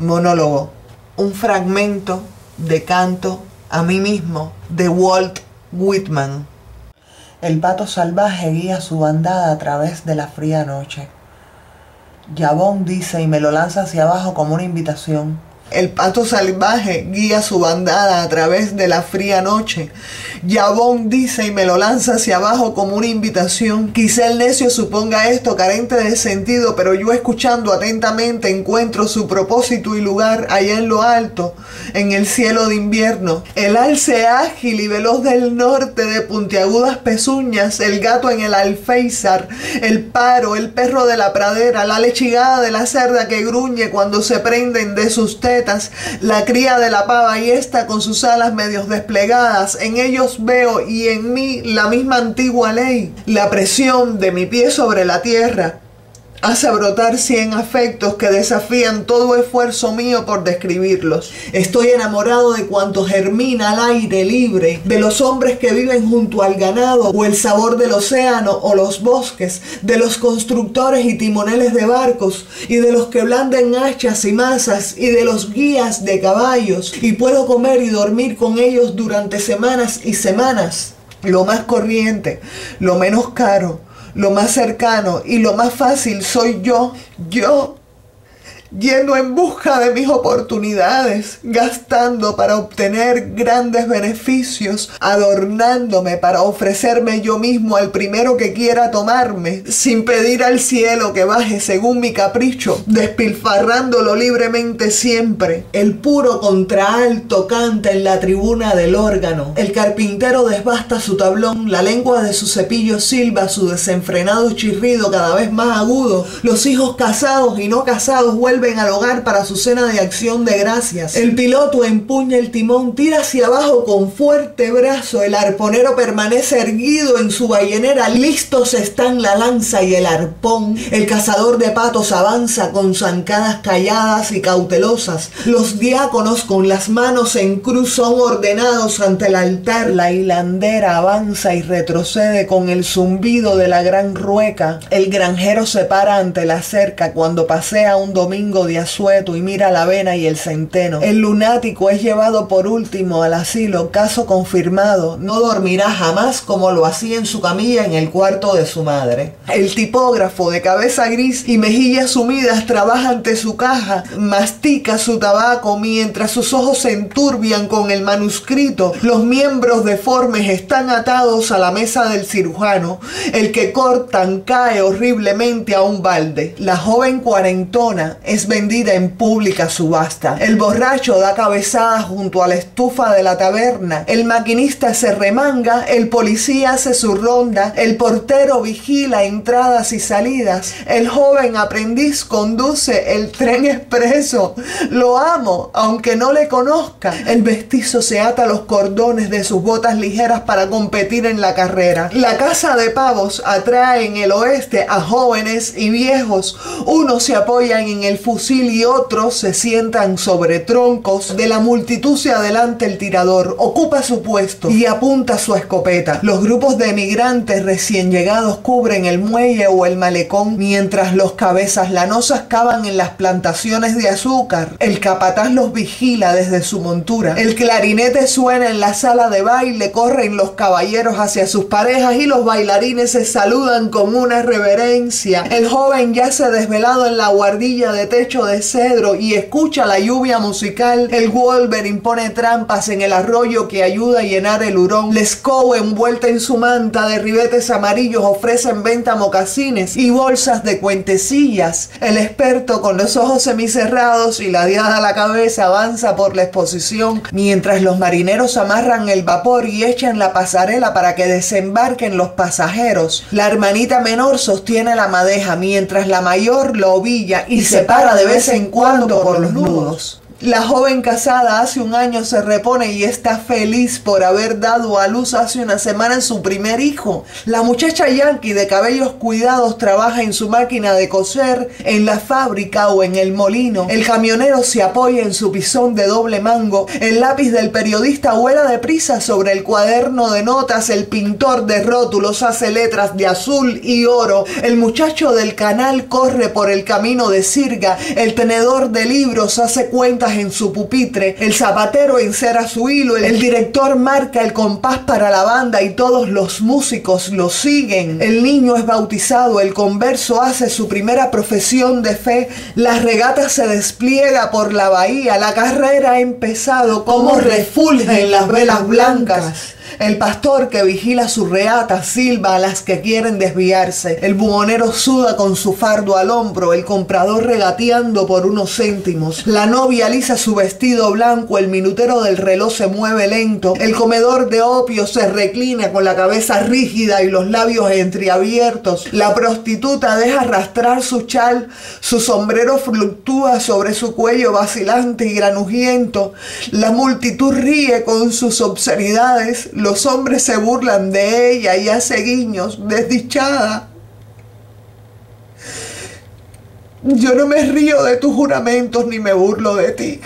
Monólogo. Un fragmento de canto a mí mismo de Walt Whitman. El pato salvaje guía su bandada a través de la fría noche. Yabón dice y me lo lanza hacia abajo como una invitación. El pato salvaje guía su bandada a través de la fría noche. Yabón dice y me lo lanza hacia abajo como una invitación. Quizá el necio suponga esto carente de sentido, pero yo escuchando atentamente encuentro su propósito y lugar allá en lo alto, en el cielo de invierno. El alce ágil y veloz del norte de puntiagudas pezuñas, el gato en el alféizar, el paro, el perro de la pradera, la lechigada de la cerda que gruñe cuando se prenden de sus la cría de la pava y esta con sus alas medios desplegadas. En ellos veo y en mí la misma antigua ley, la presión de mi pie sobre la tierra hace brotar cien afectos que desafían todo esfuerzo mío por describirlos. Estoy enamorado de cuanto germina al aire libre, de los hombres que viven junto al ganado o el sabor del océano o los bosques, de los constructores y timoneles de barcos y de los que blanden hachas y masas y de los guías de caballos y puedo comer y dormir con ellos durante semanas y semanas. Lo más corriente, lo menos caro, lo más cercano y lo más fácil soy yo, yo yendo en busca de mis oportunidades, gastando para obtener grandes beneficios, adornándome para ofrecerme yo mismo al primero que quiera tomarme, sin pedir al cielo que baje según mi capricho, despilfarrándolo libremente siempre. El puro contraalto canta en la tribuna del órgano, el carpintero desbasta su tablón, la lengua de su cepillo silba su desenfrenado chirrido cada vez más agudo, los hijos casados y no casados vuelven al hogar para su cena de acción de gracias. El piloto empuña el timón, tira hacia abajo con fuerte brazo. El arponero permanece erguido en su ballenera. Listos están la lanza y el arpón. El cazador de patos avanza con zancadas calladas y cautelosas. Los diáconos con las manos en cruz son ordenados ante el altar. La hilandera avanza y retrocede con el zumbido de la gran rueca. El granjero se para ante la cerca cuando pasea un domingo de asueto y mira la avena y el centeno. El lunático es llevado por último al asilo, caso confirmado. No dormirá jamás como lo hacía en su camilla en el cuarto de su madre. El tipógrafo de cabeza gris y mejillas sumidas trabaja ante su caja, mastica su tabaco mientras sus ojos se enturbian con el manuscrito. Los miembros deformes están atados a la mesa del cirujano. El que cortan cae horriblemente a un balde. La joven cuarentona es vendida en pública subasta. El borracho da cabezada junto a la estufa de la taberna. El maquinista se remanga, el policía hace su ronda, el portero vigila entradas y salidas. El joven aprendiz conduce el tren expreso. Lo amo, aunque no le conozca. El vestizo se ata los cordones de sus botas ligeras para competir en la carrera. La casa de pavos atrae en el oeste a jóvenes y viejos. Unos se apoyan en el fusil y otros se sientan sobre troncos. De la multitud se adelanta el tirador, ocupa su puesto y apunta su escopeta. Los grupos de emigrantes recién llegados cubren el muelle o el malecón mientras los cabezas lanosas cavan en las plantaciones de azúcar. El capataz los vigila desde su montura. El clarinete suena en la sala de baile, corren los caballeros hacia sus parejas y los bailarines se saludan con una reverencia. El joven yace desvelado en la guardilla de techo de cedro y escucha la lluvia musical. El Wolverine pone trampas en el arroyo que ayuda a llenar el hurón. Lescaut envuelta en su manta de ribetes amarillos ofrece en venta mocasines y bolsas de cuentecillas. El experto con los ojos semicerrados y la diada a la cabeza avanza por la exposición mientras los marineros amarran el vapor y echan la pasarela para que desembarquen los pasajeros. La hermanita menor sostiene la madeja mientras la mayor lo ovilla y se de vez en cuando por los nudos. La joven casada hace un año se repone y está feliz por haber dado a luz hace una semana su primer hijo. La muchacha yankee de cabellos cuidados trabaja en su máquina de coser, en la fábrica o en el molino. El camionero se apoya en su pisón de doble mango. El lápiz del periodista vuela deprisa sobre el cuaderno de notas. El pintor de rótulos hace letras de azul y oro. El muchacho del canal corre por el camino de sirga. El tenedor de libros hace cuentas en su pupitre, el zapatero encera su hilo, el director marca el compás para la banda y todos los músicos lo siguen. El niño es bautizado, el converso hace su primera profesión de fe, la regata se despliega por la bahía, la carrera ha empezado como refulgen las velas blancas. El pastor que vigila su reata silba a las que quieren desviarse. El buhonero suda con su fardo al hombro, el comprador regateando por unos céntimos. La novia alisa su vestido blanco, el minutero del reloj se mueve lento. El comedor de opio se reclina con la cabeza rígida y los labios entreabiertos. La prostituta deja arrastrar su chal, su sombrero fluctúa sobre su cuello vacilante y granujiento. La multitud ríe con sus obscenidades los hombres se burlan de ella y hace guiños, desdichada. Yo no me río de tus juramentos ni me burlo de ti.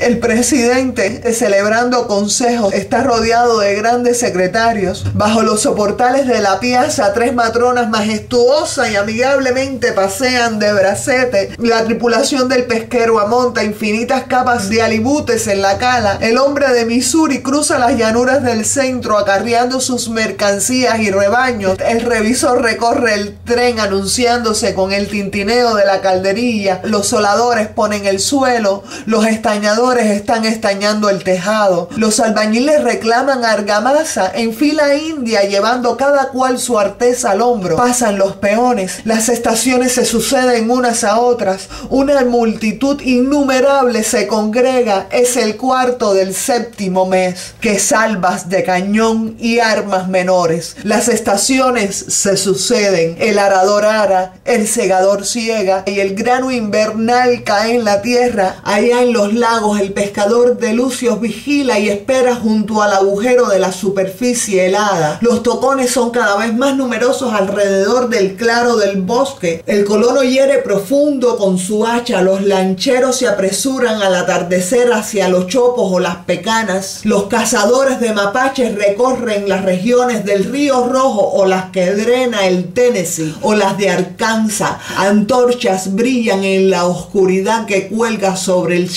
El presidente, celebrando consejos, está rodeado de grandes secretarios. Bajo los soportales de la piazza, tres matronas majestuosas y amigablemente pasean de bracete. La tripulación del pesquero amonta infinitas capas de alibutes en la cala. El hombre de Missouri cruza las llanuras del centro acarreando sus mercancías y rebaños. El revisor recorre el tren anunciándose con el tintineo de la calderilla. Los soladores ponen el suelo. Los estañadores están estañando el tejado. Los albañiles reclaman argamasa en fila india llevando cada cual su artesa al hombro. Pasan los peones. Las estaciones se suceden unas a otras. Una multitud innumerable se congrega. Es el cuarto del séptimo mes. Que salvas de cañón y armas menores. Las estaciones se suceden. El arador ara, el segador ciega y el grano invernal cae en la tierra. Allá en los lagos el pescador de Lucios vigila y espera junto al agujero de la superficie helada. Los tocones son cada vez más numerosos alrededor del claro del bosque. El colono hiere profundo con su hacha. Los lancheros se apresuran al atardecer hacia los chopos o las pecanas. Los cazadores de mapaches recorren las regiones del río Rojo o las que drena el Tennessee o las de Arkansas. Antorchas brillan en la oscuridad que cuelga sobre el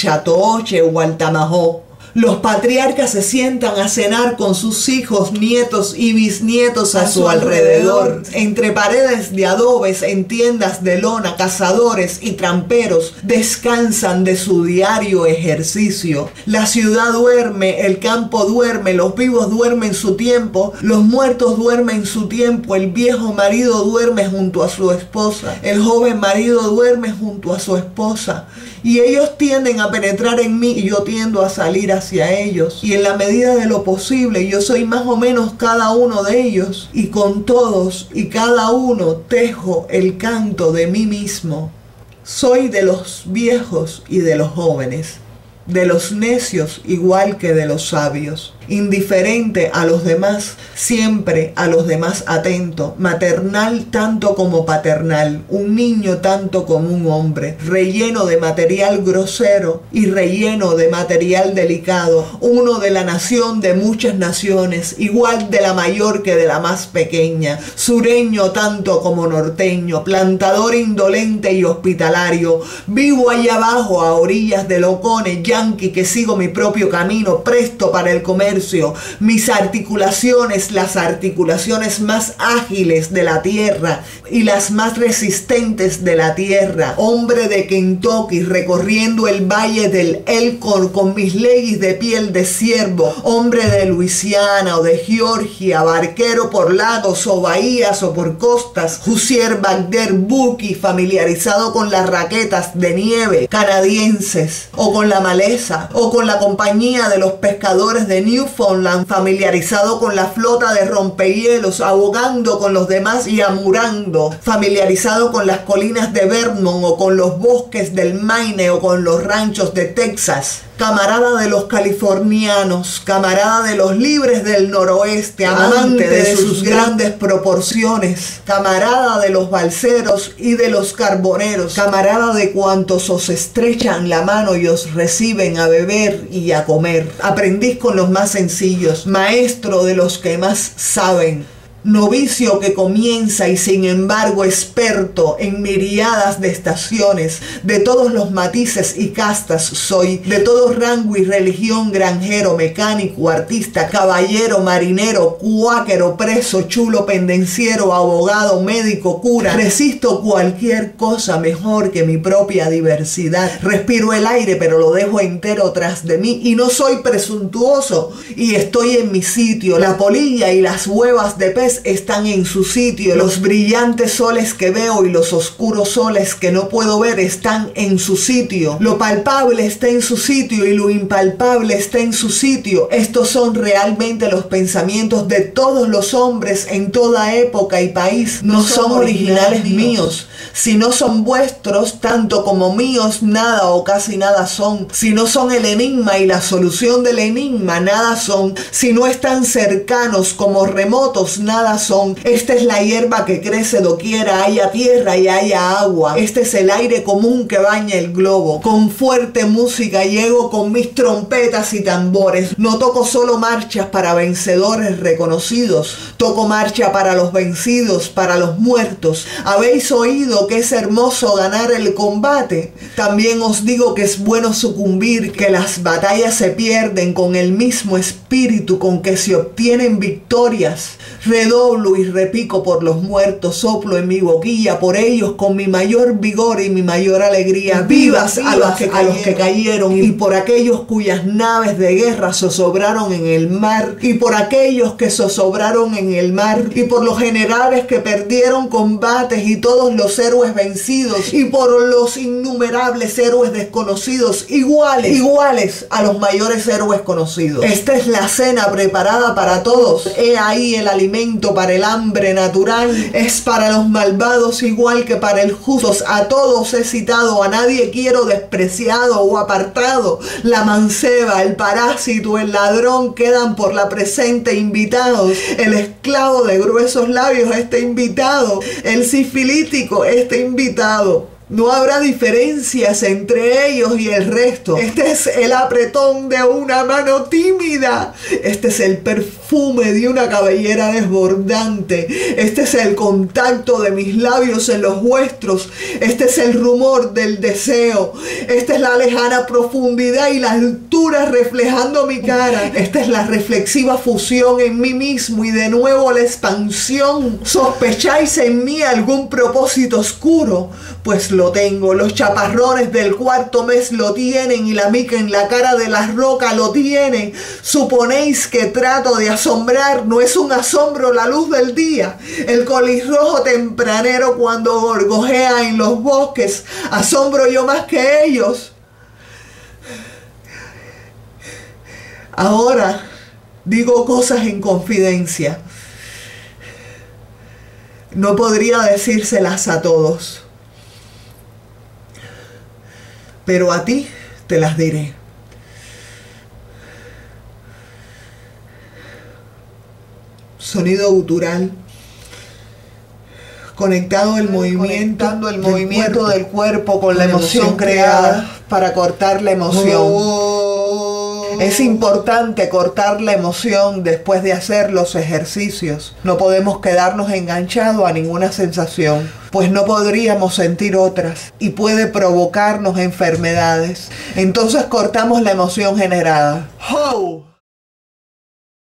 O Los patriarcas se sientan a cenar con sus hijos, nietos y bisnietos a, su alrededor. Entre paredes de adobes, en tiendas de lona, cazadores y tramperos descansan de su diario ejercicio. La ciudad duerme, el campo duerme, los vivos duermen su tiempo, los muertos duermen su tiempo, el viejo marido duerme junto a su esposa, el joven marido duerme junto a su esposa y ellos tienden a penetrar en mí y yo tiendo a salir hacia ellos. Y en la medida de lo posible yo soy más o menos cada uno de ellos y con todos y cada uno tejo el canto de mí mismo. Soy de los viejos y de los jóvenes, de los necios igual que de los sabios indiferente a los demás, siempre a los demás atento, maternal tanto como paternal, un niño tanto como un hombre, relleno de material grosero y relleno de material delicado, uno de la nación de muchas naciones, igual de la mayor que de la más pequeña, sureño tanto como norteño, plantador indolente y hospitalario, vivo allá abajo a orillas de Locones, yanqui que sigo mi propio camino, presto para el comer mis articulaciones, las articulaciones más ágiles de la tierra y las más resistentes de la tierra. Hombre de Kentucky recorriendo el valle del Elcor con mis leyes de piel de ciervo. Hombre de Luisiana o de Georgia, barquero por lagos o bahías o por costas. Hussier Bagder Buki familiarizado con las raquetas de nieve canadienses o con la maleza o con la compañía de los pescadores de New Newfoundland, familiarizado con la flota de rompehielos, abogando con los demás y amurando, familiarizado con las colinas de Vermont o con los bosques del Maine o con los ranchos de Texas camarada de los californianos, camarada de los libres del noroeste, amante de, sus grandes proporciones, camarada de los balseros y de los carboneros, camarada de cuantos os estrechan la mano y os reciben a beber y a comer, aprendiz con los más sencillos, maestro de los que más saben, novicio que comienza y sin embargo experto en miriadas de estaciones, de todos los matices y castas soy, de todo rango y religión, granjero, mecánico, artista, caballero, marinero, cuáquero, preso, chulo, pendenciero, abogado, médico, cura. Resisto cualquier cosa mejor que mi propia diversidad. Respiro el aire pero lo dejo entero tras de mí y no soy presuntuoso y estoy en mi sitio. La polilla y las huevas de pez están en su sitio. Los brillantes soles que veo y los oscuros soles que no puedo ver están en su sitio. Lo palpable está en su sitio y lo impalpable está en su sitio. Estos son realmente los pensamientos de todos los hombres en toda época y país. No, son, originales, míos. Si no son vuestros, tanto como míos, nada o casi nada son. Si no son el enigma y la solución del enigma, nada son. Si no están cercanos como remotos, nada son. Esta es la hierba que crece doquiera haya tierra y haya agua. Este es el aire común que baña el globo. Con fuerte música llego con mis trompetas y tambores. No toco solo marchas para vencedores reconocidos. Toco marcha para los vencidos, para los muertos. ¿Habéis oído que es hermoso ganar el combate? También os digo que es bueno sucumbir, que las batallas se pierden con el mismo espíritu con que se obtienen victorias redoblo y repico por los muertos, soplo en mi boquilla por ellos con mi mayor vigor y mi mayor alegría. Vivas, a, los que, a los que cayeron y por aquellos cuyas naves de guerra zozobraron en el mar y por aquellos que zozobraron en el mar y por los generales que perdieron combates y todos los héroes vencidos y por los innumerables héroes desconocidos iguales, iguales a los mayores héroes conocidos. Esta es la cena preparada para todos. He ahí el alimento para el hambre natural, es para los malvados igual que para el justo. A todos he citado, a nadie quiero despreciado o apartado. La manceba, el parásito, el ladrón quedan por la presente invitados. El esclavo de gruesos labios está invitado. El sifilítico está invitado. No habrá diferencias entre ellos y el resto. Este es el apretón de una mano tímida. Este es el perfume de una cabellera desbordante. Este es el contacto de mis labios en los vuestros. Este es el rumor del deseo. Esta es la lejana profundidad y la altura reflejando mi cara. Esta es la reflexiva fusión en mí mismo y de nuevo la expansión. ¿Sospecháis en mí algún propósito oscuro? Pues lo tengo. Los chaparrones del cuarto mes lo tienen y la mica en la cara de las rocas lo tienen. Suponéis que trato de asombrar, no es un asombro la luz del día. El colirrojo tempranero cuando gorgojea en los bosques, asombro yo más que ellos. Ahora digo cosas en confidencia. No podría decírselas a todos pero a ti te las diré. Sonido gutural. Conectado el movimiento, el movimiento del cuerpo con, la emoción, creada para cortar la emoción. Oh. Es importante cortar la emoción después de hacer los ejercicios. No podemos quedarnos enganchados a ninguna sensación pues no podríamos sentir otras y puede provocarnos enfermedades. Entonces cortamos la emoción generada. ¡Oh!